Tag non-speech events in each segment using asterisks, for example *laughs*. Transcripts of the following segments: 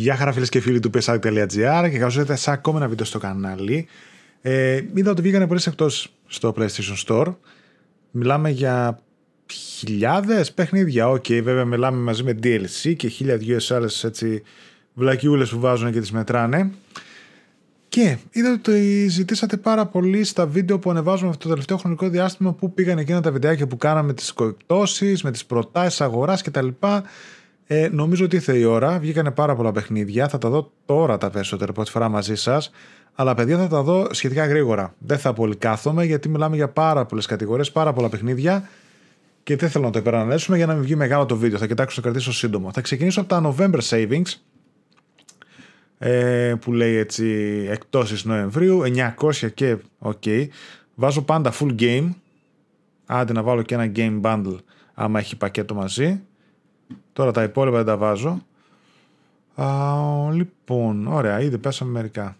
Γεια χαρά φίλες και φίλοι του psac.gr και καλώς ήρθατε σε ακόμα ένα βίντεο στο κανάλι. Ε, είδα ότι βγήκανε πολλές εκπτώσεις στο PlayStation Store. Μιλάμε για χιλιάδες παιχνίδια. OK, okay, βέβαια μιλάμε μαζί με DLC και χίλια δυο άλλες έτσι βλακιούλες που βάζουν και τις μετράνε. Και είδα ότι ζητήσατε πάρα πολύ στα βίντεο που ανεβάζουμε αυτό το τελευταίο χρονικό διάστημα που πήγαν εκείνα τα βιντεάκια που κάναμε με τις εκπτώσεις, με τις προτάσεις αγοράς κτλ. Ε, νομίζω ότι ήρθε η ώρα. Βγήκανε πάρα πολλά παιχνίδια. Θα τα δω τώρα τα περισσότερα πρώτη φορά μαζί σας. Αλλά παιδιά θα τα δω σχετικά γρήγορα. Δεν θα πολύ κάθομαι γιατί μιλάμε για πάρα πολλές κατηγορίες, πάρα πολλά παιχνίδια και δεν θέλω να το υπεραναλύσουμε για να μην βγει μεγάλο το βίντεο. Θα κοιτάξω να το κρατήσω σύντομο. Θα ξεκινήσω από τα November Savings ε, που λέει έτσι εκτόσεις Νοεμβρίου 900 και ok βάζω πάντα full game άντε να βάλω και ένα game bundle άμα έχει πακέτο μαζί. Τώρα τα υπόλοιπα δεν τα βάζω. Α, λοιπόν, ωραία, ήδη πέσαμε μερικά.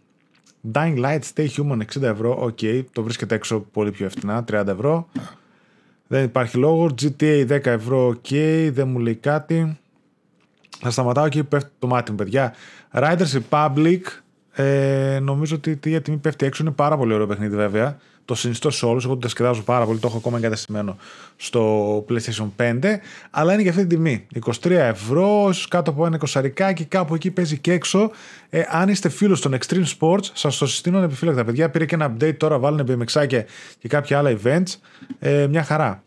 Dying Light Stay Human 60 ευρώ, OK, okay, το βρίσκετε έξω πολύ πιο φθηνά, 30 ευρώ. Δεν υπάρχει λόγος. GTA 10 ευρώ, OK, okay, δεν μου λέει κάτι. Θα σταματάω εκεί που πέφτει το μάτι μου, παιδιά. Riders Republic, ε, νομίζω ότι η τιμή πέφτει έξω. Είναι πάρα πολύ ωραίο παιχνίδι, βέβαια το συνιστώ σε όλους. Εγώ το διασκεδάζω πάρα πολύ, το έχω ακόμα εγκαταστημένο στο PlayStation 5. Αλλά είναι για αυτή την τιμή. 23 ευρώ, ίσως κάτω από ένα και κάπου εκεί παίζει και έξω. Ε, αν είστε φίλος των Extreme Sports, σας το συστήνω ανεπιφύλακτα. Παιδιά, πήρε και ένα update τώρα, βάλουν BMX και, και κάποια άλλα events. Ε, μια χαρά.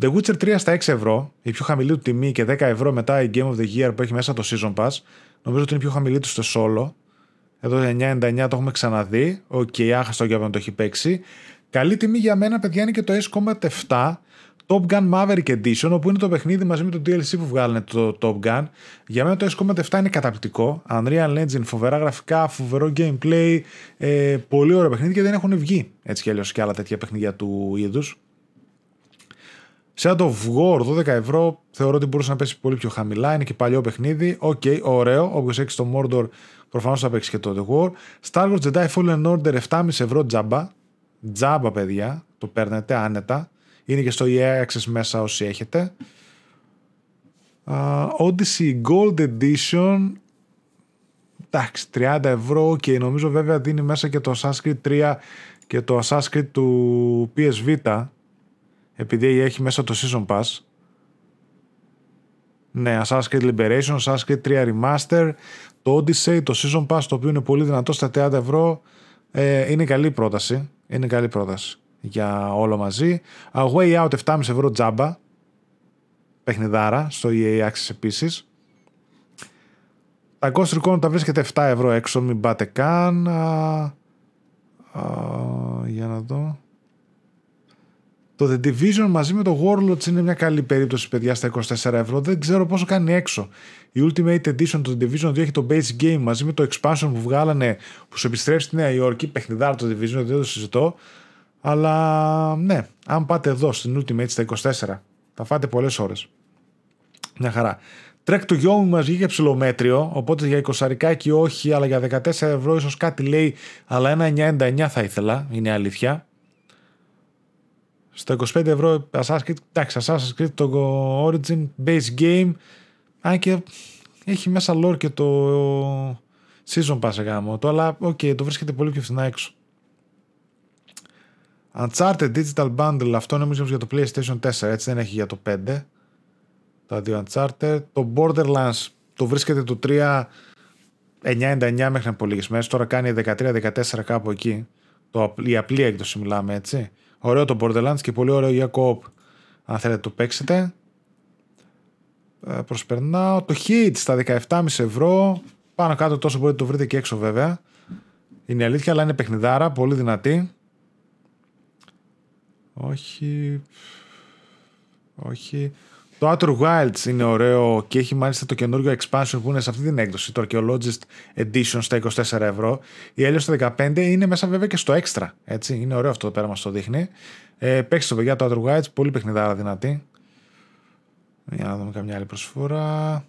The Witcher 3 στα 6 ευρώ, η πιο χαμηλή του τιμή και 10 ευρώ μετά η Game of the Year που έχει μέσα το Season Pass. Νομίζω ότι είναι η πιο χαμηλή του στο solo. Εδώ 9,99 το έχουμε ξαναδεί. OK, okay, άχαστο για να το έχει παίξει. Καλή τιμή για μένα, παιδιά, είναι και το Ace Combat 7 Top Gun Maverick Edition, όπου είναι το παιχνίδι μαζί με το DLC που βγάλανε το Top Gun. Για μένα το Ace Combat 7 είναι καταπληκτικό. Unreal Engine, φοβερά γραφικά, φοβερό gameplay. Ε, πολύ ωραίο παιχνίδι και δεν έχουν βγει έτσι κι αλλιώς και άλλα τέτοια παιχνίδια του είδους. Shadow of War 12 ευρώ θεωρώ ότι μπορούσε να πέσει πολύ πιο χαμηλά. Είναι και παλιό παιχνίδι. OK, okay, ωραίο. Όποιο έχεις το Mordor προφανώς θα παίξεις και το The War. Star Wars Jedi Fallen Order 7,5 ευρώ τζάμπα. Τζάμπα, παιδιά. Το παίρνετε άνετα. Είναι και στο EA Access μέσα όσοι έχετε. Uh, Odyssey Gold Edition. Εντάξει, 30 ευρώ και νομίζω βέβαια δίνει μέσα και το Assassin's Creed 3 και το Assassin's Creed του PSV επειδή έχει μέσα το Season Pass. Ναι, Assassin's Creed Liberation, Assassin's Creed 3 Remaster, το Odyssey, το Season Pass, το οποίο είναι πολύ δυνατό στα 30 ευρώ. Ε, είναι καλή πρόταση. Είναι καλή πρόταση για όλο μαζί. A way out 7,5 ευρώ τζάμπα. Παιχνιδάρα στο EA Access επίσης. Τα Ghost Recon τα βρίσκεται 7 ευρώ έξω, μην πάτε καν. για να δω. Το The Division μαζί με το Warlords είναι μια καλή περίπτωση, παιδιά, στα 24 ευρώ. Δεν ξέρω πόσο κάνει έξω. Η Ultimate Edition του The Division 2 έχει το base game μαζί με το expansion που βγάλανε που σου επιστρέφει στη Νέα Υόρκη. Παιχνιδάρα το Division, δεν το συζητώ. Αλλά ναι, αν πάτε εδώ στην Ultimate στα 24, θα φάτε πολλές ώρες. Μια χαρά. Trek to Young μας βγήκε ψηλομέτριο, οπότε για 20 και όχι, αλλά για 14 ευρώ ίσως κάτι λέει, αλλά ένα 99 θα ήθελα, είναι αλήθεια. Στο 25 ευρώ Assassin's Creed, εντάξει, Assassin's Creed το Origins Base Game, αν και έχει μέσα lore και το Season Pass γάμα το, αλλά OK, okay, το βρίσκετε πολύ πιο φθηνά έξω. Uncharted Digital Bundle, αυτό νομίζω για το PlayStation 4, έτσι δεν έχει για το 5. Τα δύο Uncharted. Το Borderlands το βρίσκεται το 3 9,99 μέχρι πολύ λίγες μέρες. Τώρα κάνει 13-14 κάπου εκεί. Το, η απλή έκδοση μιλάμε έτσι. Ωραίο το Borderlands και πολύ ωραίο για co Αν θέλετε το παίξετε. Ε, προσπερνάω. Το Hit στα 17,5 ευρώ. Πάνω κάτω τόσο μπορείτε να το βρείτε και έξω βέβαια. Είναι αλήθεια, αλλά είναι παιχνιδάρα, πολύ δυνατή. Όχι. Όχι. Το Outer Wilds είναι ωραίο και έχει μάλιστα το καινούργιο expansion που είναι σε αυτή την έκδοση, το Archaeologist Edition στα 24 ευρώ. Η Helios στα 15 είναι μέσα βέβαια και στο Extra. Έτσι. Είναι ωραίο αυτό εδώ πέρα μας το δείχνει. Ε, παίξτε το παιδιά το Outer Wilds, πολύ παιχνιδάρα δυνατή. Για να δούμε καμιά άλλη προσφορά.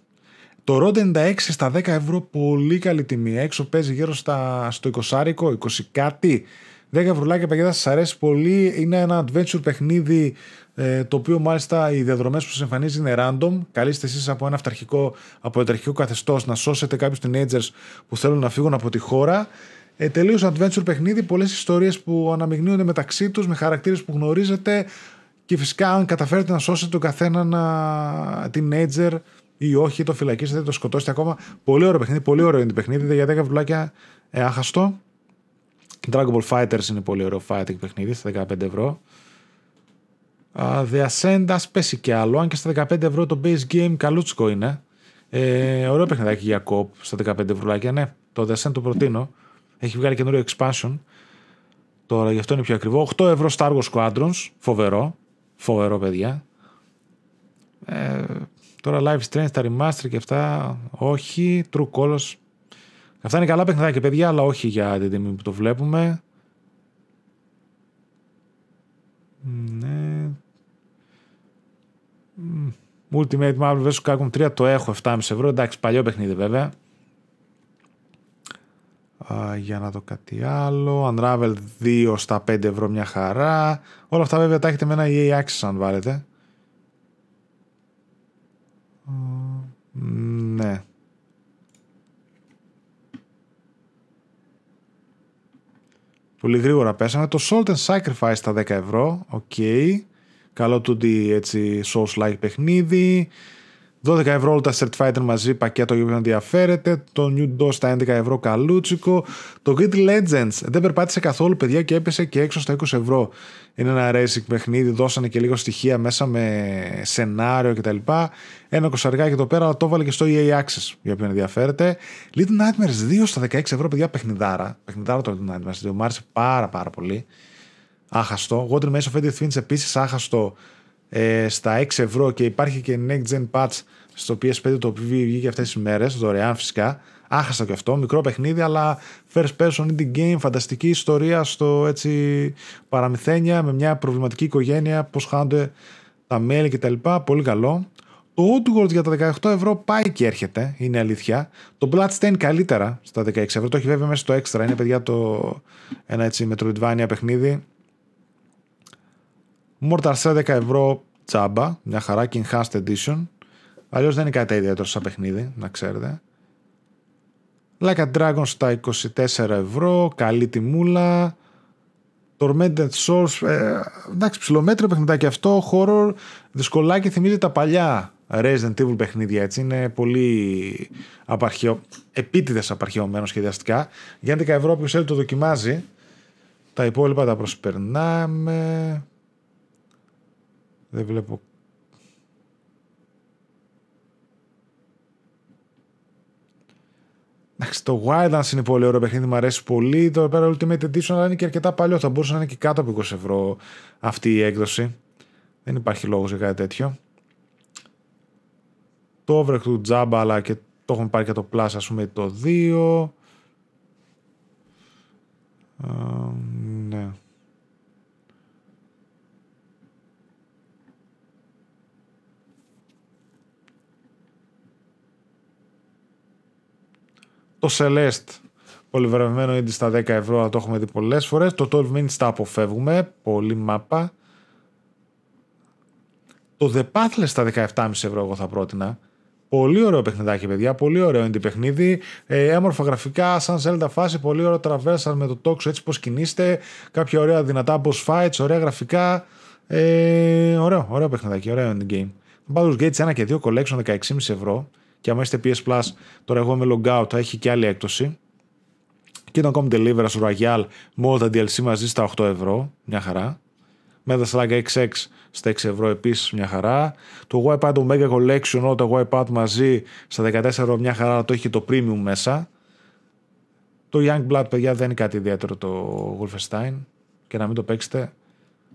Το Rode 96 στα 10 ευρώ, πολύ καλή τιμή. Έξω παίζει γύρω στα, στο 20, 20 κάτι. 10 ευρουλάκια παιδιά σας αρέσει πολύ. Είναι ένα adventure παιχνίδι ε, το οποίο μάλιστα οι διαδρομές που σας εμφανίζει είναι random. Καλείστε εσείς από ένα αυταρχικό, από εταιρικό καθεστώς να σώσετε κάποιους teenagers που θέλουν να φύγουν από τη χώρα. Ε, Τελείως adventure παιχνίδι, πολλές ιστορίες που αναμειγνύονται μεταξύ τους με χαρακτήρες που γνωρίζετε. Και φυσικά, αν καταφέρετε να σώσετε τον καθένα ένα teenager ή όχι, το φυλακίσετε, το σκοτώσετε ακόμα. Πολύ ωραίο παιχνίδι, πολύ ωραίο είναι το παιχνίδι. Για 10 βουλάκια ε, άχαστο. Dragon Ball Fighters είναι πολύ ωραίο fighting παιχνίδι στα 15 ευρώ. Uh, The Ascend, ας πέσει και άλλο. Αν και στα 15 ευρώ το base game καλούτσικο είναι. Ε, ωραίο παιχνιδάκι για κοπ στα 15 ευρώ. Ναι, το The Ascend το προτείνω. Έχει βγάλει καινούριο expansion. Τώρα γι' αυτό είναι πιο ακριβό. 8 ευρώ Star Wars Squadrons. Φοβερό. Φοβερό, παιδιά. Ε, τώρα Live Strange, τα remaster και αυτά. Όχι. True Colors. Αυτά είναι καλά παιχνιδάκια, παιδιά, αλλά όχι για την τιμή που το βλέπουμε. Ναι. Ultimate Marvel vs. Capcom 3 το έχω 7,5 ευρώ. Εντάξει, παλιό παιχνίδι βέβαια. Α, για να δω κάτι άλλο. Unravel 2 στα 5 ευρώ μια χαρά. Όλα αυτά βέβαια τα έχετε με ένα EA Access αν βάλετε. ναι. Πολύ γρήγορα πέσαμε. Το Salt and Sacrifice στα 10 ευρώ. OK. Okay. Καλούτσικο έτσι Souls-like παιχνίδι. 12 ευρώ όλα τα Street Fighter μαζί, πακέτο για όποιον ενδιαφέρεται. Το New DOS στα 11 ευρώ καλούτσικο. Το Grid Legends δεν περπάτησε καθόλου, παιδιά, και έπεσε και έξω στα 20 ευρώ. Είναι ένα racing παιχνίδι, δώσανε και λίγο στοιχεία μέσα με σενάριο κτλ. Ένα κοσαργάκι εδώ πέρα, αλλά το έβαλε και στο EA Access για όποιον ενδιαφέρεται. Little Nightmares 2 στα 16 ευρώ, παιδιά, παιχνιδάρα. Παιχνιδάρα το Little Nightmares 2, μου άρεσε πάρα πάρα πολύ. Άχαστο. Water Maze of Edith Finch επίσης άχαστο ε, στα 6 ευρώ και υπάρχει και next gen patch στο PS5 το οποίο βγήκε αυτές τις μέρες, δωρεάν φυσικά. Άχασα και αυτό, μικρό παιχνίδι, αλλά first person indie game, φανταστική ιστορία στο έτσι παραμυθένια με μια προβληματική οικογένεια, πώς χάνονται τα μέλη κτλ. Πολύ καλό. Το Outworld για τα 18 ευρώ πάει και έρχεται, είναι αλήθεια. Το Bloodstain καλύτερα στα 16 ευρώ, το έχει βέβαια μέσα στο extra, είναι παιδιά το ένα έτσι Metroidvania παιχνίδι Mortal Shell 10 ευρώ τσάμπα, μια χαρά και Enhanced Edition. Αλλιώς δεν είναι κάτι ιδιαίτερο σαν παιχνίδι, να ξέρετε. Like a Dragon στα 24 ευρώ, καλή τιμούλα. Tormented Souls, ε, εντάξει, ψηλομέτριο παιχνιδάκι αυτό, horror, δυσκολάκι, θυμίζει τα παλιά Resident Evil παιχνίδια, έτσι, είναι πολύ απαρχαιω... επίτηδες απαρχαιωμένο σχεδιαστικά. Για 11 ευρώ, όποιος θέλει το δοκιμάζει, τα υπόλοιπα τα προσπερνάμε. Δεν βλέπω. Εντάξει, το Wildlands είναι πολύ ωραίο παιχνίδι, μου αρέσει πολύ. Το πέρα Ultimate Edition αλλά είναι και αρκετά παλιό. Θα μπορούσε να είναι και κάτω από 20 ευρώ αυτή η έκδοση. Δεν υπάρχει λόγος για κάτι τέτοιο. Το Overclock του Jabba, αλλά και το έχουμε πάρει και το Plus, ας πούμε, το 2. Uh, ναι. Το Celeste, πολυβραβευμένο ήδη στα 10 ευρώ, το έχουμε δει πολλές φορές. Το 12 minutes τα αποφεύγουμε. Πολύ μάπα. Το The Pathless στα 17,5 ευρώ εγώ θα πρότεινα. Πολύ ωραίο παιχνιδάκι, παιδιά. Πολύ ωραίο είναι το παιχνίδι. Ε, έμορφα γραφικά, σαν Zelda φάση. Πολύ ωραίο traversal με το τόξο έτσι πώς κινείστε. Κάποια ωραία δυνατά boss fights, ωραία γραφικά. Ε, ωραίο, ωραίο παιχνιδάκι, ωραίο είναι game. Baldur's Gate 1 και 2 collection 16,5 ευρώ και άμα είστε PS Plus, τώρα εγώ είμαι logout, θα έχει και άλλη έκπτωση. Και το Delivery Deliverance Royale με όλα τα DLC μαζί στα 8 ευρώ, μια χαρά. Metal Slug XX στα 6 ευρώ επίσης μια χαρά. Το Wipeout Omega Collection, όλα το Wipeout μαζί στα 14 ευρώ μια χαρά, το έχει και το Premium μέσα. Το Young Blood, παιδιά, δεν είναι κάτι ιδιαίτερο το Wolfenstein και να μην το παίξετε,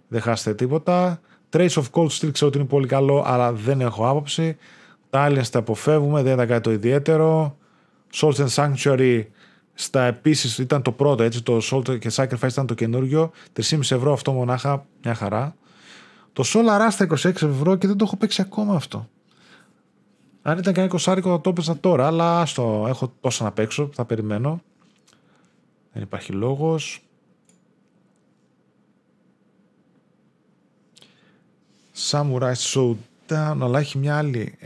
δεν χάσετε τίποτα. Trace of Cold Steel ξέρω ότι είναι πολύ καλό, αλλά δεν έχω άποψη. Τα τα αποφεύγουμε, δεν ήταν κάτι το ιδιαίτερο. Souls and Sanctuary στα επίσης ήταν το πρώτο, έτσι. Το Soul και Sacrifice ήταν το καινούργιο. 3,5 ευρώ αυτό μονάχα, μια χαρά. Το Solar στα 26 ευρώ και δεν το έχω παίξει ακόμα αυτό. Αν ήταν κανένα κοσάρικο θα το έπαιζα τώρα, αλλά στο έχω τόσα να παίξω, θα περιμένω. Δεν υπάρχει λόγος. Samurai Showdown, αλλά έχει μια άλλη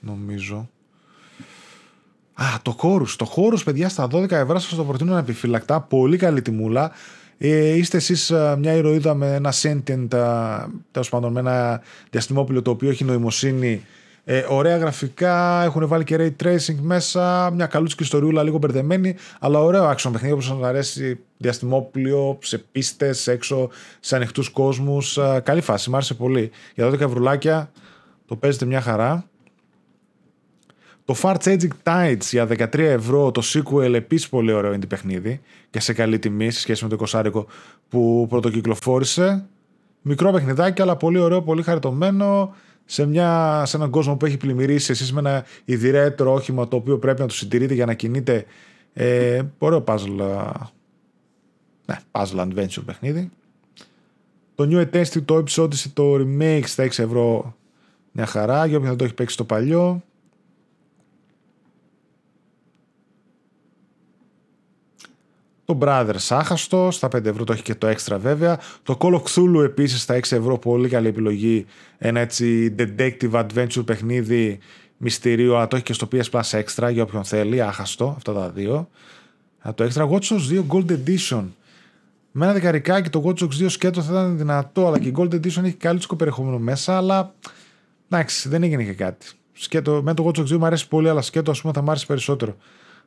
νομίζω. Α, το χώρους. Το χώρους, παιδιά, στα 12 ευρώ σας το προτείνω επιφυλακτά. Πολύ καλή τιμούλα. Ε, είστε εσείς μια ηρωίδα με ένα sentient, τέλος πάντων, με ένα διαστημόπλαιο το οποίο έχει νοημοσύνη. Ε, ωραία γραφικά, έχουν βάλει και ray tracing μέσα, μια καλούτσικη ιστοριούλα λίγο μπερδεμένη, αλλά ωραίο action παιχνίδι όπως σας αρέσει διαστημόπλαιο, σε πίστες, έξω, σε ανοιχτούς κόσμους. Καλή φάση, μου άρεσε πολύ. Για 12 ευρουλάκια το παίζετε μια χαρά. Το Far Changing Tides για 13 ευρώ, το sequel επίσης πολύ ωραίο είναι παιχνίδι και σε καλή τιμή σε σχέση με το 20 που πρωτοκυκλοφόρησε. Μικρό παιχνιδάκι, αλλά πολύ ωραίο, πολύ χαριτωμένο. Σε, μια, σε έναν κόσμο που έχει πλημμυρίσει εσείς με ένα ιδιαίτερο όχημα το οποίο πρέπει να το συντηρείτε για να κινείτε. Ε, ωραίο puzzle, ναι, puzzle adventure παιχνίδι. Το New Intensity, το Episode, το remake στα 6 ευρώ μια χαρά για όποιον δεν το έχει παίξει το παλιό. Το Brothers άχαστο, στα 5 ευρώ το έχει και το extra βέβαια. Το Call of Cthulhu επίσης στα 6 ευρώ, πολύ καλή επιλογή. Ένα έτσι detective adventure παιχνίδι μυστηρίου, αλλά το έχει και στο PS Plus extra για όποιον θέλει, άχαστο, αυτά τα δύο. το extra Watch Dogs 2 Gold Edition. Με ένα δεκαρικάκι το Watch Dogs 2 σκέτος θα ήταν δυνατό, αλλά και η Gold Edition έχει καλύτερο περιεχόμενο μέσα, αλλά εντάξει, δεν έγινε και κάτι. Σκέτο, με το Watch Dogs 2 μου αρέσει πολύ, αλλά σκέτο ας πούμε θα μου άρεσε περισσότερο.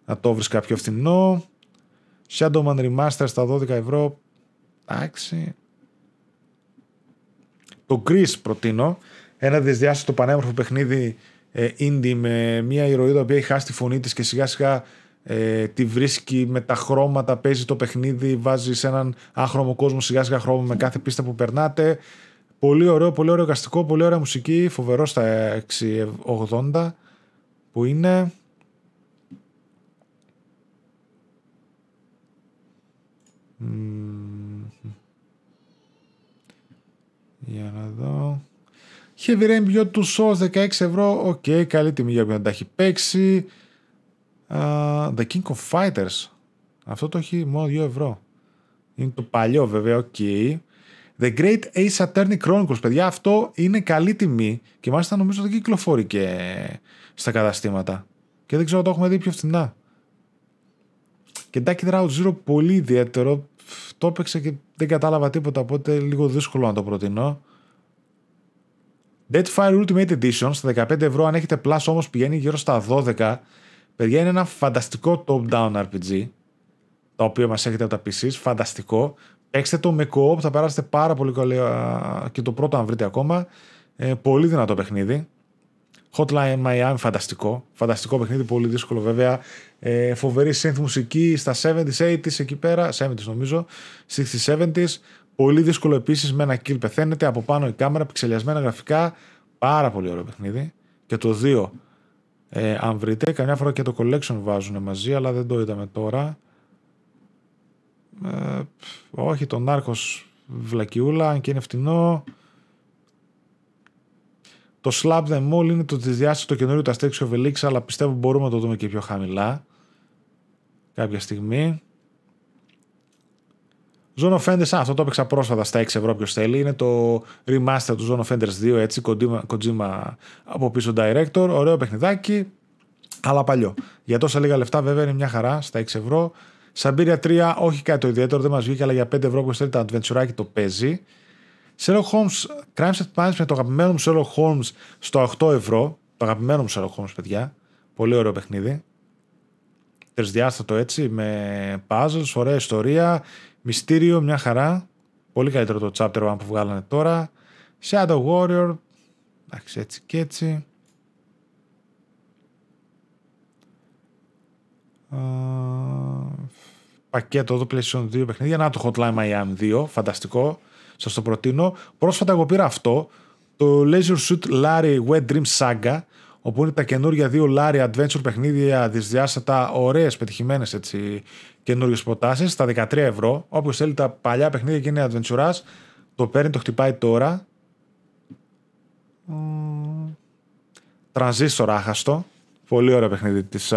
Να το βρεις κάποιο φθηνό. Shadowman Remaster στα 12 ευρώ. Εντάξει. Το Gris προτείνω. Ένα δυσδιάστατο πανέμορφο παιχνίδι ε, indie με μια ηρωίδα που έχει χάσει τη φωνή της και σιγά σιγά ε, τη βρίσκει με τα χρώματα, παίζει το παιχνίδι, βάζει σε έναν άχρωμο κόσμο σιγά σιγά χρώμα με κάθε πίστα που περνάτε. Πολύ ωραίο, πολύ ωραίο εικαστικό, πολύ ωραία μουσική, φοβερό στα 680 που είναι. Για να δω. Heavy Rain Beyond Two Souls 16 ευρώ. OK, okay, καλή τιμή για να τα έχει παίξει. Ε, The King of Fighters. Αυτό το έχει μόνο 2 ευρώ. Είναι το παλιό βέβαια, OK. Okay. The Great Ace Attorney Chronicles, παιδιά, αυτό είναι καλή τιμή και μάλιστα νομίζω δεν κυκλοφορεί και στα καταστήματα. Και δεν ξέρω αν το έχουμε δει πιο φθηνά. Kentucky Route Zero πολύ ιδιαίτερο. Το έπαιξε και δεν κατάλαβα τίποτα, οπότε λίγο δύσκολο να το προτείνω. Deadfire Ultimate Edition στα 15 ευρώ, αν έχετε plus όμως πηγαίνει γύρω στα 12. Παιδιά είναι ένα φανταστικό top-down RPG, το οποίο μας έχετε από τα PCs, φανταστικό. Παίξτε το με co-op, θα περάσετε πάρα πολύ καλή και το πρώτο αν βρείτε ακόμα. Ε, πολύ δυνατό παιχνίδι. Hotline Miami, φανταστικό. Φανταστικό παιχνίδι, πολύ δύσκολο βέβαια. Ε, φοβερή synth μουσική στα 70s, 80s εκεί πέρα, 70s νομίζω, 60s, 70s. Πολύ δύσκολο επίσης με ένα kill πεθαίνετε. Από πάνω η κάμερα, πιξελιασμένα γραφικά. Πάρα πολύ ωραίο παιχνίδι. Και το 2, ε, αν βρείτε, καμιά φορά και το collection βάζουν μαζί, αλλά δεν το είδαμε τώρα. Ε, όχι, τον Νάρκος βλακιούλα, αν και είναι φτηνό. Το Slap Them All είναι το διάστημα το καινούριο του Asterix Obelix, αλλά πιστεύω μπορούμε να το δούμε και πιο χαμηλά. Κάποια στιγμή. Zone of Fenders, αυτό το έπαιξα πρόσφατα στα 6 ευρώ ποιος θέλει. Είναι το remaster του Zone of Fenders 2, έτσι, Kojima, Kojima από πίσω director. Ωραίο παιχνιδάκι, αλλά παλιό. Για τόσα λίγα λεφτά βέβαια είναι μια χαρά στα 6 ευρώ. Σαμπίρια 3, όχι κάτι το ιδιαίτερο, δεν μας βγήκε, αλλά για 5 ευρώ που θέλει το adventure το παίζει. Sherlock Holmes, Crime Set Management, το αγαπημένο μου Sherlock Holmes στο 8 ευρώ. Το αγαπημένο μου Sherlock Holmes, παιδιά. Πολύ ωραίο παιχνίδι. Τρισδιάστατο έτσι, με puzzles, ωραία ιστορία, μυστήριο, μια χαρά. Πολύ καλύτερο το chapter 1 που βγάλανε τώρα. Shadow Warrior, εντάξει έτσι και έτσι. πακέτο εδώ PlayStation 2 παιχνίδια. Να το Hotline Miami 2, φανταστικό. Σας το προτείνω. Πρόσφατα εγώ πήρα αυτό. Το Leisure Suit Larry Wet Dream Saga. Όπου είναι τα καινούργια δύο Larry Adventure παιχνίδια δυσδιάστατα, ωραίες, πετυχημένες έτσι καινούριε προτάσεις. Στα 13 ευρώ. Όποιος θέλει τα παλιά παιχνίδια και είναι adventure, το παίρνει, το χτυπάει τώρα. Transistor άχαστο. Πολύ ωραίο παιχνίδι της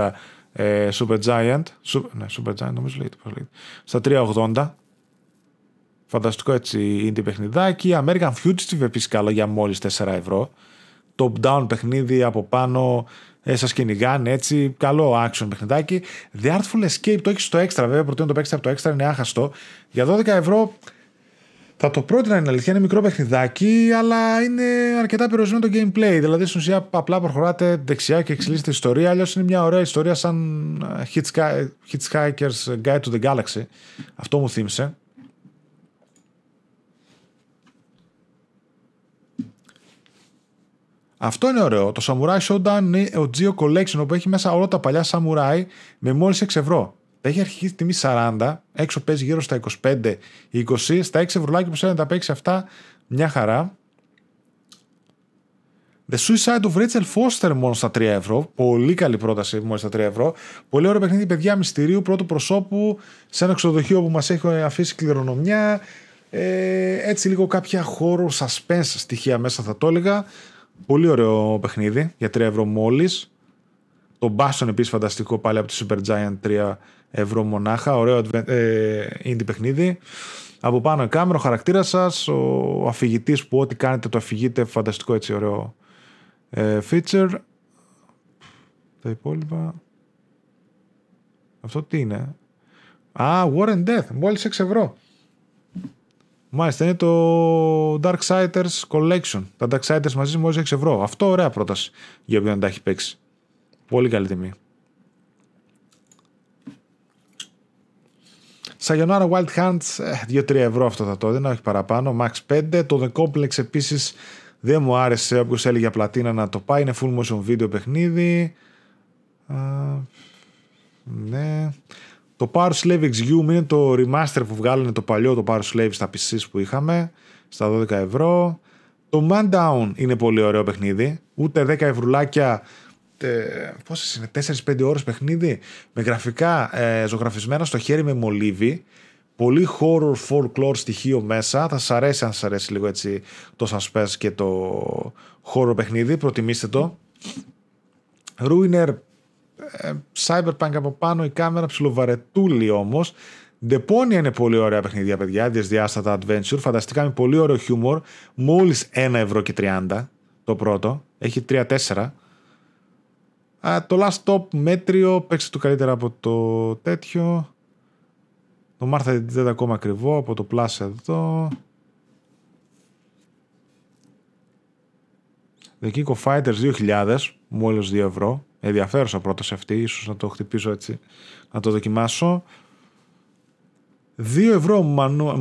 ε, Super Giant. Super, ναι, Super Giant νομίζω λέγεται. Στα 380. Φανταστικό έτσι indie παιχνιδάκι. American Fugitive επίσης καλό για μόλις 4 ευρώ. Top down παιχνίδι από πάνω ε, σας κυνηγάνε έτσι. Καλό action παιχνιδάκι. The Artful Escape το έχεις στο extra βέβαια. Προτείνω το παίξετε από το extra είναι άχαστο. Για 12 ευρώ θα το πρότεινα είναι αλήθεια, είναι μικρό παιχνιδάκι, αλλά είναι αρκετά περιορισμένο το gameplay. Δηλαδή, στην ουσία, απλά προχωράτε δεξιά και εξελίσσετε ιστορία. Αλλιώς είναι μια ωραία ιστορία σαν ε, Hitchhiker's Guide to the Galaxy. Αυτό μου θύμισε. Αυτό είναι ωραίο. Το Samurai Showdown είναι ο Geo Collection που έχει μέσα όλα τα παλιά Samurai με μόλις 6 ευρώ. Έχει αρχική τιμή 40, έξω παίζει γύρω στα 25-20, στα 6 ευρώ που σέρνει τα παίξει αυτά μια χαρά. The Suicide of Rachel Foster μόνο στα 3 ευρώ. Πολύ καλή πρόταση μόνο στα 3 ευρώ. Πολύ ωραίο παιχνίδι, παιδιά μυστηρίου πρώτου προσώπου σε ένα ξενοδοχείο που μας έχει αφήσει κληρονομιά. Ε, έτσι λίγο κάποια χώρο suspense στοιχεία μέσα θα το έλεγα. Πολύ ωραίο παιχνίδι για 3 ευρώ μόλις. Το Bastion επίσης φανταστικό πάλι από τη Super Giant 3 ευρώ μονάχα. Ωραίο ε, indie παιχνίδι. Από πάνω η κάμερα, ο χαρακτήρας σας, ο αφηγητής που ό,τι κάνετε το αφηγείτε. Φανταστικό έτσι ωραίο ε, feature. Τα υπόλοιπα. Αυτό τι είναι; Α, War and Death. Μόλις 6 ευρώ. Μάλιστα, είναι το Darksiders Collection. Τα Darksiders μαζί μόλι 6 ευρώ. Αυτό ωραία πρόταση για όποιον δεν τα έχει παίξει. Πολύ καλή τιμή. Sayonara Wild Hands, 2-3 ε, ευρώ αυτό θα το έδινα, όχι παραπάνω. Max 5. Το The Complex επίσης δεν μου άρεσε. Όποιος έλεγε για πλατίνα να το πάει. Είναι full motion video παιχνίδι. ναι. Το Power Slave XU είναι το remaster που βγάλανε το παλιό το Power Slave στα PCs που είχαμε. Στα 12 ευρώ. Το Man Down είναι πολύ ωραίο παιχνίδι. Ούτε 10 ευρουλάκια ε, πόσες είναι, 4-5 ώρες παιχνίδι με γραφικά ε, ζωγραφισμένα στο χέρι με μολύβι πολύ horror folklore στοιχείο μέσα θα σας αρέσει αν σας αρέσει λίγο έτσι το suspense και το horror παιχνίδι προτιμήστε το Ruiner ε, Cyberpunk από πάνω η κάμερα ψιλοβαρετούλη όμως Deponia είναι πολύ ωραία παιχνίδια παιδιά διαστάτα adventure φανταστικά με πολύ ωραίο χιούμορ μόλις 1 ευρώ και 30 το πρώτο έχει 3-4 το last stop μέτριο, παίξτε το καλύτερα από το τέτοιο. Το Martha δεν είναι ακόμα ακριβό από το Plus εδώ. The King of Fighters 2000, μόλις 2 ευρώ. Ενδιαφέρουσα πρόταση αυτή, ίσως να το χτυπήσω έτσι, να το δοκιμάσω. 2 ευρώ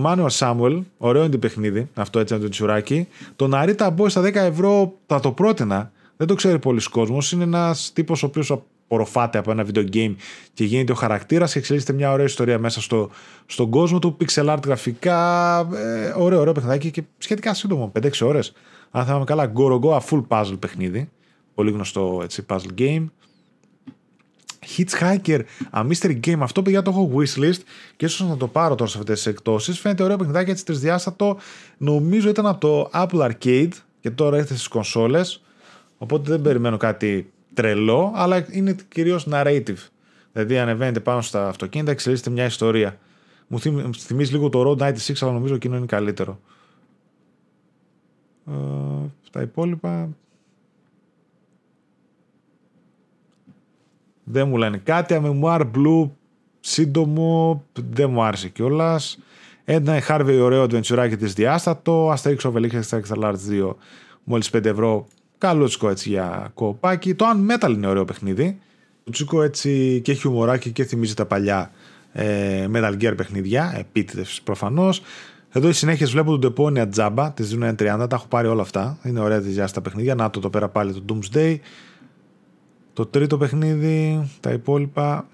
Manual Samuel, ωραίο είναι το παιχνίδι, αυτό έτσι είναι το τσουράκι. Το Narita Boy στα 10 ευρώ θα το πρότεινα, δεν το ξέρει πολλοί κόσμος. Είναι ένας τύπος ο οποίος απορροφάται από ένα video game και γίνεται ο χαρακτήρας και εξελίσσεται μια ωραία ιστορία μέσα στο, στον κόσμο του. Pixel art γραφικά. Ε, ωραίο, ωραίο παιχνιδάκι και σχετικά σύντομο. 5-6 ώρες. Αν θυμάμαι καλά, Go Go, a full puzzle παιχνίδι. Πολύ γνωστό έτσι, puzzle game. Hitchhiker, a mystery game. Αυτό παιδιά το έχω wishlist και ίσως να το πάρω τώρα σε αυτές τις εκτόσει. Φαίνεται ωραίο παιχνιδάκι έτσι τρισδιάστατο. Νομίζω ήταν από το Apple Arcade και τώρα έρχεται στις κονσόλες. Οπότε δεν περιμένω κάτι τρελό, αλλά είναι κυρίως narrative. Δηλαδή ανεβαίνετε πάνω στα αυτοκίνητα, εξελίσσεται μια ιστορία. Μου θυμίζει λίγο το Road 96, αλλά νομίζω εκείνο είναι καλύτερο. Ε, τα υπόλοιπα... Δεν μου λένε κάτι. Memoir Blue, σύντομο, δεν μου άρεσε κιόλα. Ένα Harvey ωραίο adventure τη διάστατο. Asterix Obelix Extra Large 2, μόλις 5 ευρώ Καλό έτσι για κοπάκι. Το Unmetal είναι ωραίο παιχνίδι. Το τσίκο έτσι και έχει ουμοράκι και θυμίζει τα παλιά ε, Metal Gear παιχνίδια. Επίτηδε προφανώ. Εδώ οι συνέχειε βλέπω τον Deponia Jabba τη δίνουν 30. Τα έχω πάρει όλα αυτά. Είναι ωραία τη τα παιχνίδια. Να το το πέρα πάλι το Doomsday. Το τρίτο παιχνίδι. Τα υπόλοιπα.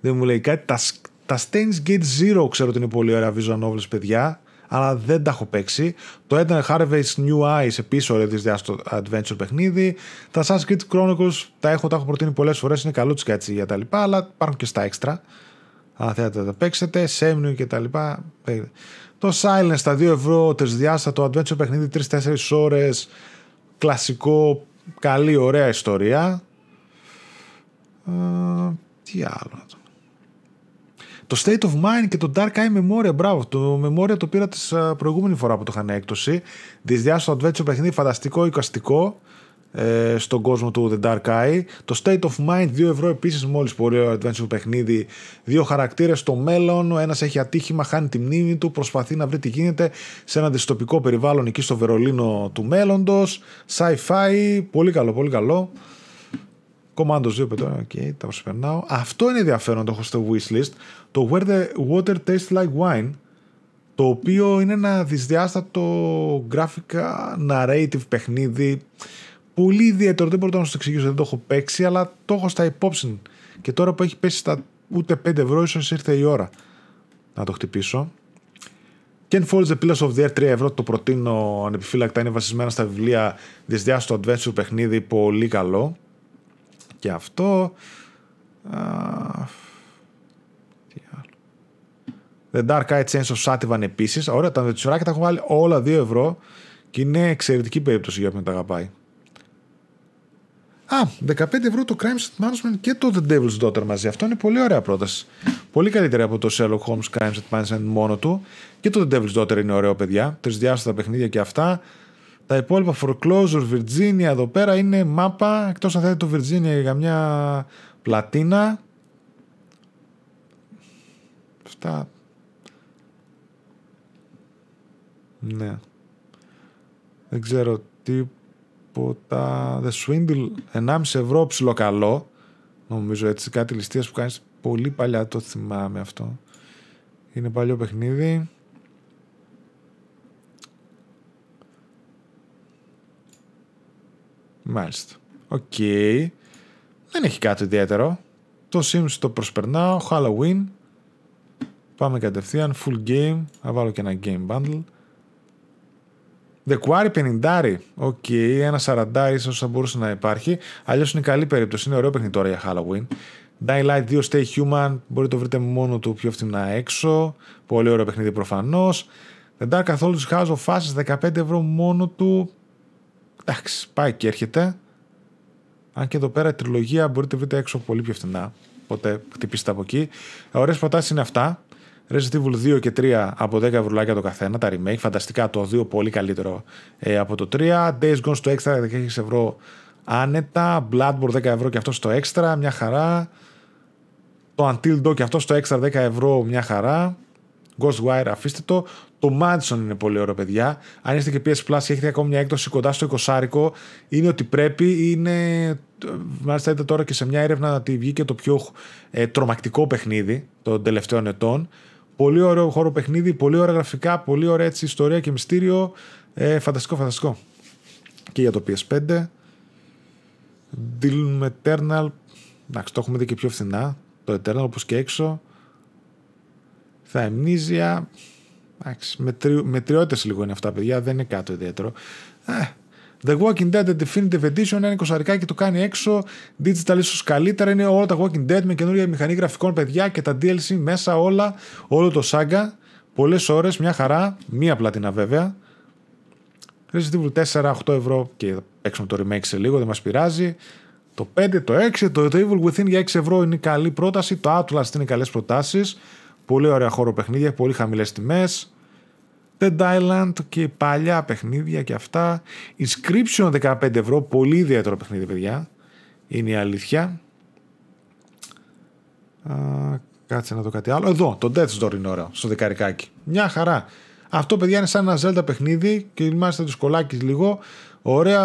Δεν μου λέει κάτι. Τα, τα Stains Gate Zero ξέρω ότι είναι πολύ ωραία visual novels, παιδιά αλλά δεν τα έχω παίξει. Το Eden Harvest New Eyes επίσης ωραίο διάστο adventure παιχνίδι. Τα Assassin's Creed Chronicles τα έχω, τα έχω προτείνει πολλές φορές, είναι καλούτσικα έτσι για τα λοιπά, αλλά υπάρχουν και στα έξτρα. Αν θέλετε να τα παίξετε, Semnu και τα λοιπά. Το Silence στα 2 ευρώ, τρισδιάστατο adventure παιχνίδι 3-4 ώρες. Κλασικό, καλή, ωραία ιστορία. τι άλλο. Το State of Mind και το Dark Eye Memoria, μπράβο. Το Memoria το πήρα τη προηγούμενη φορά που το είχαν έκπτωση. Δυσδιάστατο adventure παιχνίδι, φανταστικό, εικαστικό ε, στον κόσμο του The Dark Eye. Το State of Mind 2 ευρώ επίσης μόλις πολύ ωραίο adventure παιχνίδι. Δύο χαρακτήρες στο μέλλον. Ο ένας έχει ατύχημα, χάνει τη μνήμη του, προσπαθεί να βρει τι γίνεται σε ένα δυστοπικό περιβάλλον εκεί στο Βερολίνο του μέλλοντος. Sci-fi, πολύ καλό, πολύ καλό. Commandos 2 πετώ, OK, okay, τα προσπερνάω. Αυτό είναι ενδιαφέρον, το έχω στο wishlist. Το Where the Water Tastes Like Wine, το οποίο είναι ένα δυσδιάστατο γράφικα narrative παιχνίδι πολύ ιδιαίτερο. Δεν μπορώ να σας το εξηγήσω, δεν το έχω παίξει, αλλά το έχω στα υπόψη. Και τώρα που έχει πέσει στα ούτε 5 ευρώ, ίσως ήρθε η ώρα να το χτυπήσω. Ken Falls The Pillars of the Air 3 ευρώ το προτείνω ανεπιφύλακτα. Είναι βασισμένα στα βιβλία Δυσδιάστο Adventure παιχνίδι. Πολύ καλό. Και αυτό. Α, τι άλλο. The Dark Eye Chains of Sativan επίσης. Ωραία, τα βετσουράκια τα έχω βάλει όλα 2 ευρώ και είναι εξαιρετική περίπτωση για όποιον τα αγαπάει. Α, 15 ευρώ το Crime Management και το The Devil's Daughter μαζί. Αυτό είναι πολύ ωραία πρόταση. Πολύ καλύτερη από το Sherlock Holmes Crime Management μόνο του. Και το The Devil's Daughter είναι ωραίο, παιδιά. Τρισδιάστατα παιχνίδια και αυτά. Τα υπόλοιπα Foreclosure, Virginia εδώ πέρα είναι μάπα. Εκτός αν θέλετε το Virginia για μια πλατίνα. Αυτά. Ναι. Δεν ξέρω τι τα The Swindle 1,5 ευρώ ψιλοκαλό νομίζω έτσι κάτι ληστείας που κάνεις πολύ παλιά το θυμάμαι αυτό είναι παλιό παιχνίδι Μάλιστα. OK. Okay. Δεν έχει κάτι ιδιαίτερο. Το Sims το προσπερνάω. Halloween. Πάμε κατευθείαν. Full game. Θα βάλω και ένα game bundle. The Quarry 50. OK, okay, ένα 40 ίσως θα μπορούσε να υπάρχει. Αλλιώς είναι καλή περίπτωση. Είναι ωραίο παιχνίδι τώρα για Halloween. Dying Light 2 Stay Human. Μπορείτε να το βρείτε μόνο του πιο φθηνά έξω. Πολύ ωραίο παιχνίδι προφανώς. The Dark Anthology House of Ashes 15 ευρώ μόνο του. Εντάξει, πάει και έρχεται. Αν και εδώ πέρα η τριλογία μπορείτε να βρείτε έξω πολύ πιο φθηνά. Οπότε χτυπήστε από εκεί. Ωραίες προτάσεις είναι αυτά. Resident Evil 2 και 3 από 10 ευρουλάκια το καθένα, τα remake. Φανταστικά το 2 πολύ καλύτερο ε, από το 3. Days Gone στο extra 16 ευρώ άνετα. Bloodborne 10 ευρώ και αυτό στο extra, μια χαρά. Το Until Dawn και αυτό στο extra 10 ευρώ, μια χαρά. Ghostwire, αφήστε το. Το Madison είναι πολύ ωραίο, παιδιά. Αν είστε και PS Plus και έχετε ακόμη μια έκδοση κοντά στο 20 είναι ότι πρέπει. Είναι. Μάλιστα, είδατε τώρα και σε μια έρευνα ότι βγήκε το πιο ε, τρομακτικό παιχνίδι των τελευταίων ετών. Πολύ ωραίο χώρο παιχνίδι, πολύ ωραία γραφικά, πολύ ωραία έτσι, ιστορία και μυστήριο. Ε, φανταστικό, φανταστικό. Και για το PS5. Deal Eternal. Εντάξει, το έχουμε δει και πιο φθηνά. Το Eternal όπως και έξω. Θα εμνίζια. Εντάξει, μετριότητες λίγο είναι αυτά, παιδιά. Δεν είναι κάτι ιδιαίτερο. Ε, The Walking Dead The Definitive Edition είναι κοσαρικά και το κάνει έξω. Digital ίσως καλύτερα. Είναι όλα τα Walking Dead με καινούργια μηχανή γραφικών παιδιά και τα DLC μέσα όλα. Όλο το Saga. Πολλές ώρες, μια χαρά. Μία πλατίνα βέβαια. Resident Evil 4, 8 ευρώ και έξω το remake σε λίγο, δεν μας πειράζει. Το 5, το 6, το Evil Within για 6 ευρώ είναι καλή πρόταση. Το Outlast είναι καλές προτάσεις. Πολύ ωραία χώρο παιχνίδια, πολύ χαμηλές τιμές. Dead Island και παλιά παιχνίδια και αυτά. Inscription 15 ευρώ, πολύ ιδιαίτερο παιχνίδι παιδιά. Είναι η αλήθεια. Α, κάτσε να δω κάτι άλλο. Εδώ, το Death Door είναι ωραίο, στο δεκαρικάκι. Μια χαρά. Αυτό παιδιά είναι σαν ένα Zelda παιχνίδι και μάλιστα τους κολλάκι λίγο. Ωραία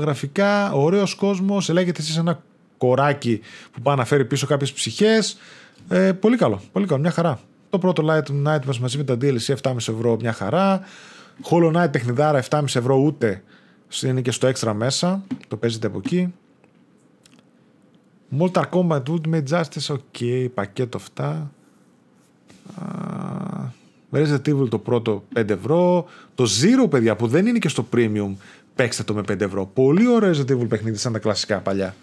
γραφικά, ωραίος κόσμος. Λέγεται εσείς ένα κοράκι που πάει να φέρει πίσω κάποιες ψυχές. Ε, πολύ καλό, πολύ καλό, μια χαρά. Το πρώτο Light Night μας μαζί με τα DLC 7,5 ευρώ μια χαρά. Hollow Knight παιχνιδάρα 7,5 ευρώ ούτε είναι και στο έξτρα μέσα. Το παίζετε από εκεί. Mortal Kombat Ultimate Justice, ok, πακέτο αυτά. Resident Evil το πρώτο 5 ευρώ. Το Zero, παιδιά, που δεν είναι και στο Premium, παίξτε το με 5 ευρώ. Πολύ ωραίο Resident Evil παιχνίδι σαν τα κλασικά παλιά.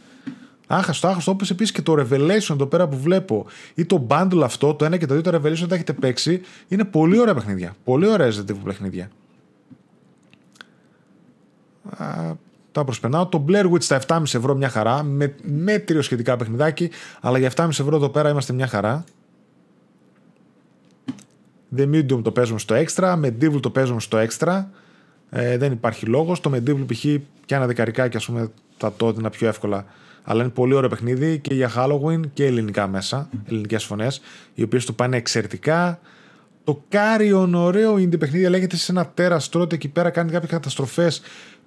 Άχαστο, άχαστο. Όπως επίσης και το Revelation εδώ πέρα που βλέπω ή το bundle αυτό, το ένα και το δύο, το Revelation τα έχετε παίξει. Είναι πολύ ωραία παιχνίδια. Πολύ ωραία Resident Evil παιχνίδια. Α, τα προσπερνάω. Το Blair Witch στα 7,5 ευρώ μια χαρά. Με μέτριο σχετικά παιχνιδάκι. Αλλά για 7,5 ευρώ εδώ πέρα είμαστε μια χαρά. The Medium το παίζουμε στο έξτρα, Medieval το παίζουμε στο έξτρα. Ε, δεν υπάρχει λόγος. Το Medieval π.χ. και ένα δεκαρικάκι, ας πούμε, θα το έδινα πιο εύκολα. Αλλά είναι πολύ ωραίο παιχνίδι και για Halloween και ελληνικά μέσα, ελληνικές φωνές, οι οποίες του πάνε εξαιρετικά. Το Carrion, ωραίο indie παιχνίδι, λέγεται σε ένα τέρα τρώτε εκεί πέρα, κάνει κάποιες καταστροφές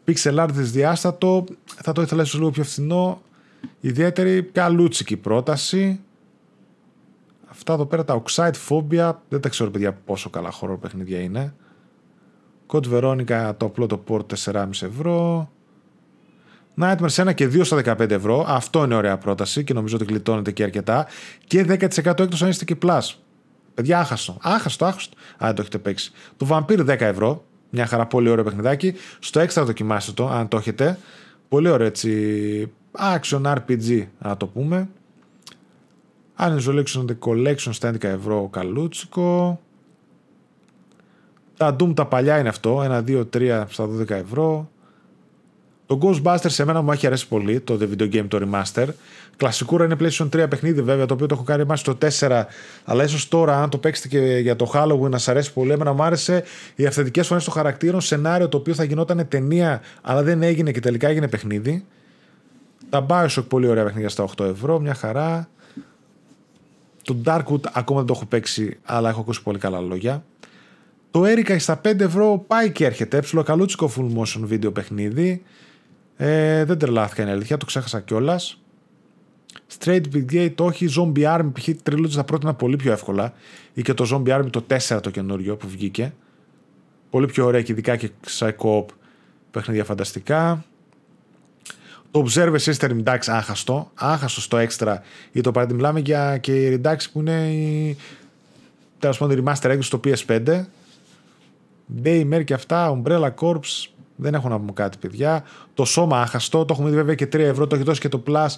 pixel art διάστατο. Θα το ήθελα ίσως λίγο πιο φθηνό. Ιδιαίτερη καλούτσικη πρόταση. Αυτά εδώ πέρα τα Oxide Phobia, δεν τα ξέρω παιδιά πόσο καλά χώρο παιχνίδια είναι. Code Veronica το απλό το port 4,5 ευρώ. Nightmares 1 και 2 στα 15 ευρώ. Αυτό είναι ωραία πρόταση και νομίζω ότι γλιτώνεται και αρκετά. Και 10% έκπτωση αν είστε και Plus. Παιδιά, άχαστο. Άχαστο, άχαστο. Αν το έχετε παίξει. Το Vampire 10 ευρώ. Μια χαρά πολύ ωραίο παιχνιδάκι. Στο έξτρα δοκιμάστε το, αν το έχετε. Πολύ ωραίο έτσι. Action RPG, να το πούμε. Isolation The Collection στα 11 ευρώ καλούτσικο. Τα Doom τα παλιά είναι αυτό. 1, 2, 3 στα 12 ευρώ. Το Ghostbusters σε μένα μου έχει αρέσει πολύ, το The Video Game το Remaster. Κλασικούρα είναι PlayStation 3 παιχνίδι βέβαια, το οποίο το έχω κάνει μάλιστα στο 4, αλλά ίσως τώρα αν το παίξετε και για το Halloween να σας αρέσει πολύ. Εμένα μου άρεσε οι αυθεντικές φωνές των χαρακτήρων, σενάριο το οποίο θα γινόταν ταινία, αλλά δεν έγινε και τελικά έγινε παιχνίδι. Τα Bioshock πολύ ωραία παιχνίδια στα 8 ευρώ, μια χαρά. Το Darkwood ακόμα δεν το έχω παίξει, αλλά έχω ακούσει πολύ καλά λόγια. Το Erika στα 5 ευρώ πάει και έρχεται. καλούτσικο full motion video παιχνίδι. Ε, δεν τρελάθηκα είναι αλήθεια, το ξέχασα κιόλας. Straight Brigade, όχι. Zombie Army, π.χ. Trilogy θα πρότεινα πολύ πιο εύκολα. Ή και το Zombie Army το 4 το καινούριο που βγήκε. Πολύ πιο ωραία και ειδικά και Psycho παιχνίδια φανταστικά. Το Observer System Redux άχαστο. Άχαστο στο έξτρα. Ή το παράδειγμα μιλάμε για και η Redux που είναι η τέλος πάντων remaster έκδοση στο PS5. Daymare και αυτά, Umbrella Corps, δεν έχω να πούμε κάτι, παιδιά. Το σώμα άχαστο, το έχουμε δει βέβαια και 3 ευρώ, το έχει δώσει και το Plus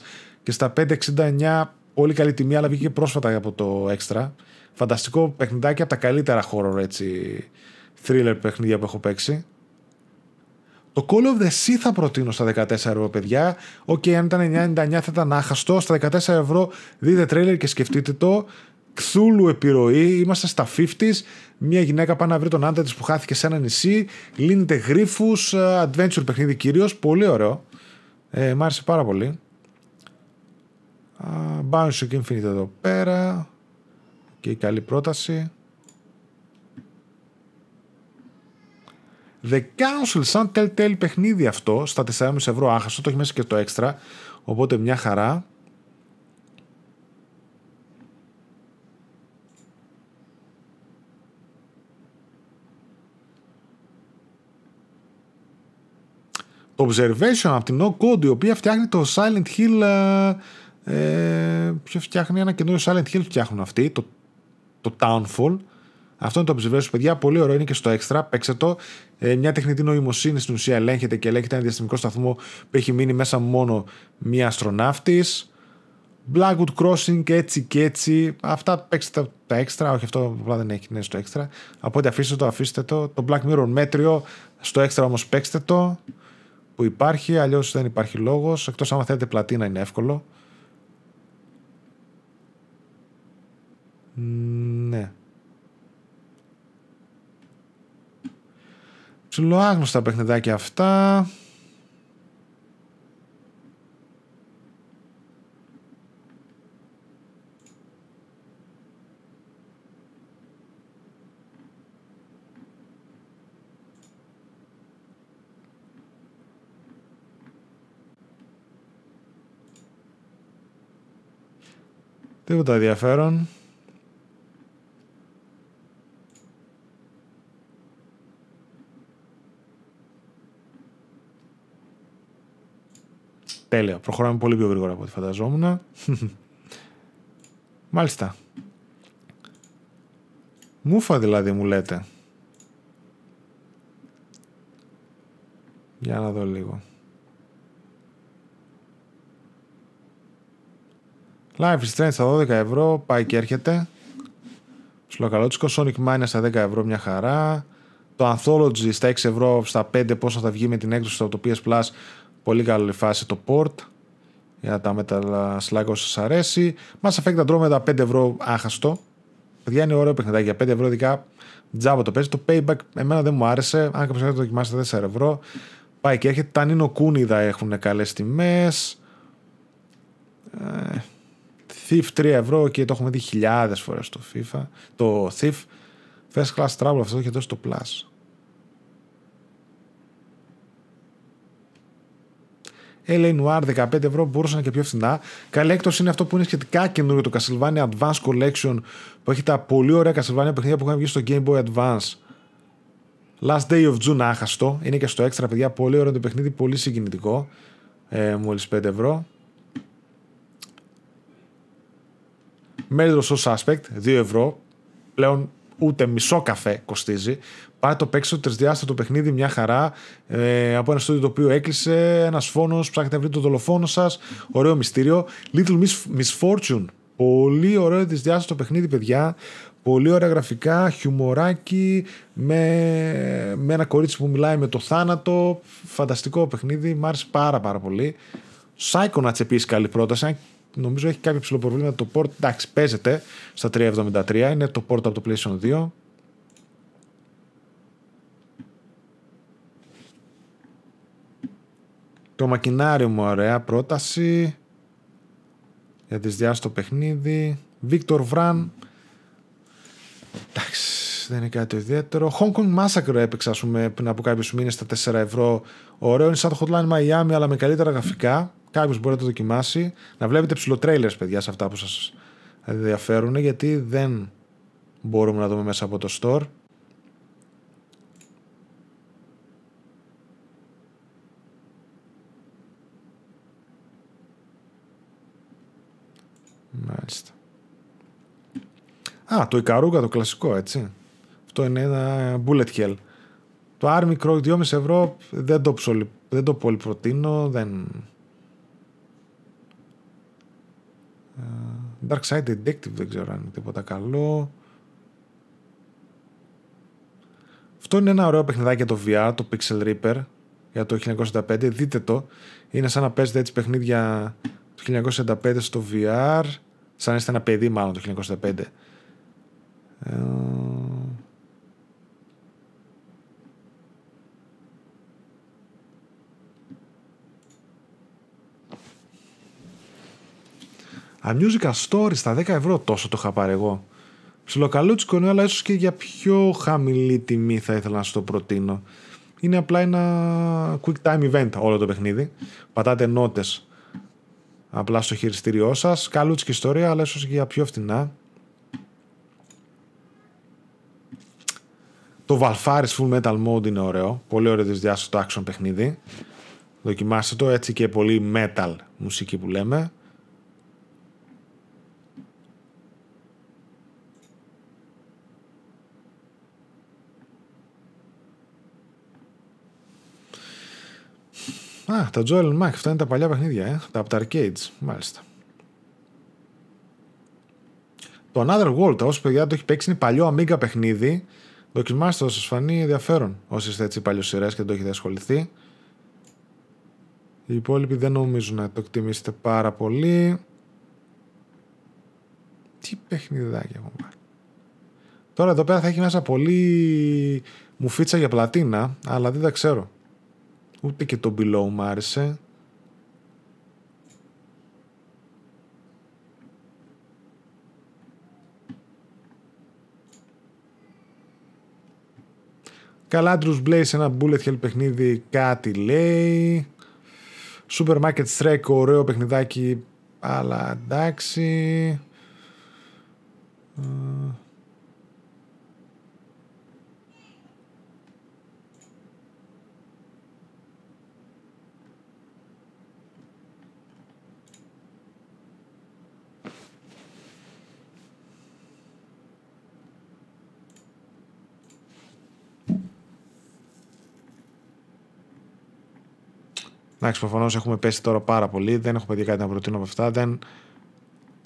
και στα 5,69 πολύ καλή τιμή, αλλά βγήκε πρόσφατα από το Extra. Φανταστικό παιχνιδάκι από τα καλύτερα horror έτσι, thriller παιχνίδια που έχω παίξει. Το Call of the Sea θα προτείνω στα 14 ευρώ, παιδιά. OK, okay, αν ήταν 9,99 θα ήταν άχαστο. Στα 14 ευρώ δείτε τρέιλερ και σκεφτείτε το. Cthulhu επιρροή, είμαστε στα 50s. Μια γυναίκα πάει να βρει τον άντρα της που χάθηκε σε ένα νησί. Λύνεται γρίφους. Ε, adventure παιχνίδι κυρίως. Πολύ ωραίο. Ε, μ' άρεσε πάρα πολύ. Uh, και Infinite εδώ πέρα. Και καλή πρόταση. The Council, σαν Telltale παιχνίδι αυτό, στα 4,5 ευρώ άχαστο, το έχει μέσα και το έξτρα. Οπότε μια χαρά. Observation από την No Code, η οποία φτιάχνει το Silent Hill. Ε, ε ποιο φτιάχνει ένα καινούριο Silent Hill, φτιάχνουν αυτοί, το, το Townfall. Αυτό είναι το Observation, παιδιά. Πολύ ωραίο είναι και στο έξτρα. Παίξε το. Ε, μια τεχνητή νοημοσύνη στην ουσία ελέγχεται και ελέγχεται ένα διαστημικό σταθμό που έχει μείνει μέσα μόνο μία αστροναύτης. Blackwood Crossing και έτσι και έτσι. Αυτά παίξτε τα, τα έξτρα. Όχι, αυτό απλά δεν έχει ναι, στο έξτρα. Από ό,τι αφήστε το, αφήστε το. Το Black Mirror μέτριο. Στο έξτρα όμως παίξτε το που υπάρχει, αλλιώς δεν υπάρχει λόγος, εκτός άμα θέλετε πλατίνα είναι εύκολο. Ναι. Ψιλοάγνωστα παιχνιδάκια αυτά. Τίποτα ενδιαφέρον. Τέλεια. Προχωράμε πολύ πιο γρήγορα από ό,τι φανταζόμουν. *laughs* Μάλιστα. Μούφα δηλαδή μου λέτε. Για να δω λίγο. Life is Strange στα 12 ευρώ, πάει και έρχεται. Σλοκαλότσικο, Sonic Mania στα 10 ευρώ μια χαρά. Το Anthology στα 6 ευρώ, στα 5 πόσο θα βγει με την έκδοση στο PS Plus. Πολύ καλή φάση το port. Για τα Metal Slug όσο αρέσει. Mass Effect Andromeda 5 ευρώ άχαστο. Παιδιά είναι ωραίο παιχνιδάκι για 5 ευρώ ειδικά Τζάμπα το παίζει. Το payback εμένα δεν μου άρεσε. Αν κάποιος θέλει το δοκιμάσει 4 ευρώ. Πάει και έρχεται. Τα Nino Κούνιδα έχουν καλές τιμές. Ε, Thief 3 ευρώ και το έχουμε δει χιλιάδες φορές στο FIFA. Το Thief. First Class Travel αυτό έχει δώσει το Plus. LA Noir 15 ευρώ μπορούσαν και πιο φθηνά. Καλή έκπτωση είναι αυτό που είναι σχετικά καινούριο το Castlevania Advance Collection που έχει τα πολύ ωραία Castlevania παιχνίδια που έχουν βγει στο Game Boy Advance. Last Day of June άχαστο. Είναι και στο έξτρα παιδιά. Πολύ ωραίο το παιχνίδι. Πολύ συγκινητικό. Ε, Μόλις 5 ευρώ. Murder of Suspect 2 ευρώ. Πλέον ούτε μισό καφέ κοστίζει. Πάει το παίξω το τρισδιάστατο παιχνίδι, μια χαρά. Ε, από ένα στούντιο το οποίο έκλεισε. Ένας φόνος, ψάχνετε να βρείτε το δολοφόνο σας. Ωραίο μυστήριο. Little Misfortune. Πολύ ωραίο τρισδιάστατο παιχνίδι, παιδιά. Πολύ ωραία γραφικά, χιουμοράκι, με, με ένα κορίτσι που μιλάει με το θάνατο. Φανταστικό παιχνίδι, μ' άρεσε πάρα πάρα πολύ. Psychonauts επίση καλή πρόταση. Νομίζω έχει κάποιο ψηλό προβλήμα το port. Εντάξει, παίζεται στα 373. Είναι το port από το PlayStation 2. Το μακινάριο μου ωραία πρόταση για τις διάστο παιχνίδι. Victor Vran. Εντάξει, δεν είναι κάτι ιδιαίτερο. Hong Kong Massacre έπαιξα πούμε, πριν από κάποιους μήνες στα 4 ευρώ. Ωραίο είναι σαν το Hotline Miami, αλλά με καλύτερα γραφικά. Κάποιος μπορεί να το δοκιμάσει. Να βλέπετε ψηλοτρέιλερ, παιδιά, σε αυτά που σας ενδιαφέρουν, γιατί δεν μπορούμε να δούμε μέσα από το store. Μάλιστα. Α, το Ικαρούγκα το κλασικό, έτσι. Αυτό είναι ένα bullet hell. Το Army Crow 2,5 ευρώ δεν το, ψολι... δεν το πολύ προτείνω, δεν... Dark Side Detective δεν ξέρω αν είναι τίποτα καλό. Αυτό είναι ένα ωραίο παιχνιδάκι για το VR, το Pixel Reaper για το 1995. Δείτε το. Είναι σαν να παίζετε έτσι παιχνίδια το 1995 στο VR. Σαν να είστε ένα παιδί μάλλον το 1995. Ε... A Musical Story στα 10 ευρώ τόσο το είχα πάρει εγώ. Ψιλοκαλούτσικο είναι, αλλά ίσως και για πιο χαμηλή τιμή θα ήθελα να σου το προτείνω. Είναι απλά ένα quick time event όλο το παιχνίδι. Πατάτε νότες απλά στο χειριστήριό σας. Καλούτσικη ιστορία, αλλά ίσως και για πιο φτηνά. Το Valfaris Full Metal Mode είναι ωραίο. Πολύ ωραίο δυσδιάστατο action παιχνίδι. Δοκιμάστε το έτσι και πολύ metal μουσική που λέμε. Α, τα Joel Mac, αυτά είναι τα παλιά παιχνίδια, ε. τα από τα arcades, μάλιστα. Το Another World, όσο παιδιά το έχει παίξει, είναι παλιό Amiga παιχνίδι. Δοκιμάστε το, σας φανεί ενδιαφέρον όσοι είστε έτσι παλιοσυρές και το έχετε ασχοληθεί. Οι υπόλοιποι δεν νομίζουν να το εκτιμήσετε πάρα πολύ. Τι παιχνιδάκι έχω πάρει. Τώρα εδώ πέρα θα έχει μέσα πολύ μουφίτσα για πλατίνα, αλλά δεν τα ξέρω. Ούτε και το below μου άρεσε. Καλά, Andrews Blaze, ένα bullet hell παιχνίδι, κάτι λέει. Supermarket Strike, ωραίο παιχνιδάκι, αλλά εντάξει. Εντάξει, προφανώς έχουμε πέσει τώρα πάρα πολύ. Δεν έχω παιδιά κάτι να προτείνω από αυτά. Δεν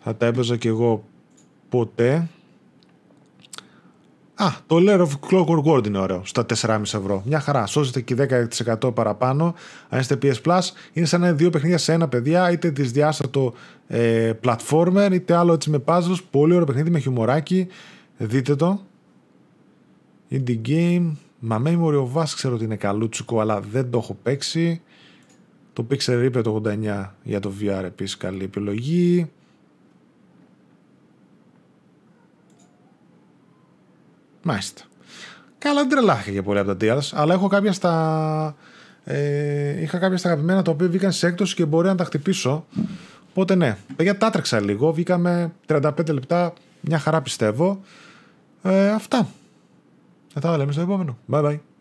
θα τα έπαιζα κι εγώ ποτέ. Α, το Lair of Clockwork World είναι ωραίο, στα 4,5 ευρώ. Μια χαρά. Σώζεται και 10% παραπάνω. Αν είστε PS Plus, είναι σαν να είναι δύο παιχνίδια σε ένα παιδιά, είτε δυσδιάστατο ε, platformer, είτε άλλο έτσι με puzzles. Πολύ ωραίο παιχνίδι με χιουμοράκι. Δείτε το. Indie game. Μα Memory of Us ξέρω ότι είναι καλούτσικο, αλλά δεν το έχω παίξει. Το Pixel Ripper το 89 για το VR επίσης καλή επιλογή. Μάλιστα. Καλά, δεν τρελάχα για πολλά από τα deals, αλλά έχω κάποια στα. Ε, είχα κάποια στα αγαπημένα τα οποία βγήκαν σε έκπτωση και μπορεί να τα χτυπήσω. Οπότε ναι, παιδιά τα έτρεξα λίγο. Βγήκαμε 35 λεπτά, μια χαρά πιστεύω. Ε, αυτά. Θα τα λέμε στο επόμενο. Bye bye.